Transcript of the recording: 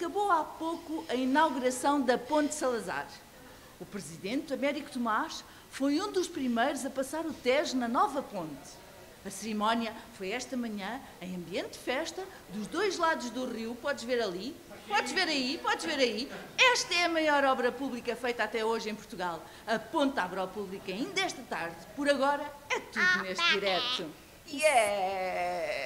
acabou há pouco a inauguração da Ponte Salazar. O presidente Américo Tomás foi um dos primeiros a passar o Tejo na nova ponte. A cerimónia foi esta manhã em ambiente de festa, dos dois lados do rio, podes ver ali, podes ver aí, podes ver aí. Esta é a maior obra pública feita até hoje em Portugal. A Ponte abre ao público ainda esta tarde. Por agora é tudo ah, neste direto. Yeah! É